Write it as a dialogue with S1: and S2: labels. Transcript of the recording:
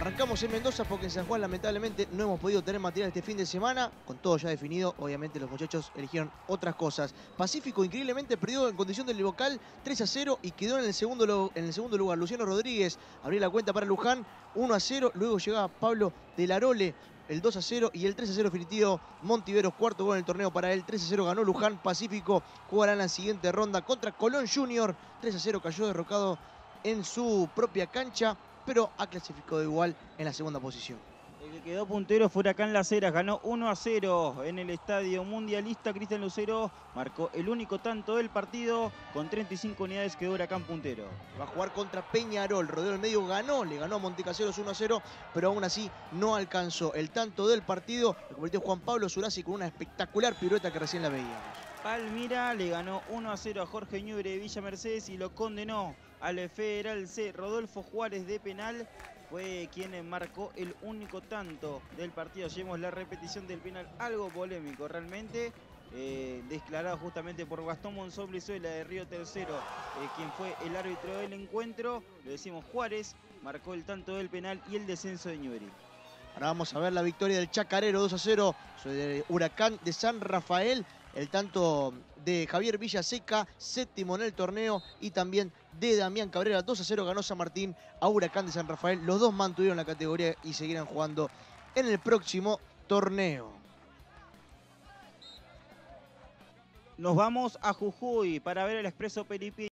S1: Arrancamos en Mendoza porque en San Juan lamentablemente no hemos podido tener material este fin de semana. Con todo ya definido, obviamente los muchachos eligieron otras cosas. Pacífico increíblemente perdió en condición del local 3 a 0 y quedó en el segundo, en el segundo lugar. Luciano Rodríguez abrió la cuenta para Luján 1 a 0. Luego llegaba Pablo Delarole el 2 a 0 y el 3 a 0 definitivo Montiveros, cuarto gol en el torneo para él, 3 a 0 ganó Luján, Pacífico jugará en la siguiente ronda contra Colón Junior, 3 a 0 cayó derrocado en su propia cancha pero ha clasificado igual en la segunda posición.
S2: El que quedó puntero fue Huracán Las Heras, ganó 1 a 0 en el estadio mundialista. Cristian Lucero marcó el único tanto del partido, con 35 unidades quedó Huracán puntero.
S1: Va a jugar contra Peñarol, rodeo del medio ganó, le ganó a Montecaseros 1 a 0, pero aún así no alcanzó el tanto del partido. Lo convirtió Juan Pablo Surasi con una espectacular pirueta que recién la veíamos.
S2: Palmira le ganó 1 a 0 a Jorge Ñubre de Villa Mercedes y lo condenó al Federal C. Rodolfo Juárez de penal fue quien marcó el único tanto del partido. Llevemos la repetición del penal, algo polémico realmente. Eh, declarado justamente por Gastón Monzón de Río Tercero, eh, quien fue el árbitro del encuentro. Le decimos Juárez, marcó el tanto del penal y el descenso de Ñubri.
S1: Ahora vamos a ver la victoria del Chacarero 2 a 0 sobre el Huracán de San Rafael el tanto de Javier Villaseca, séptimo en el torneo, y también de Damián Cabrera, 2 a 0 ganó San Martín a Huracán de San Rafael. Los dos mantuvieron la categoría y seguirán jugando en el próximo torneo.
S2: Nos vamos a Jujuy para ver el Expreso Peripi.